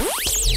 Tchau.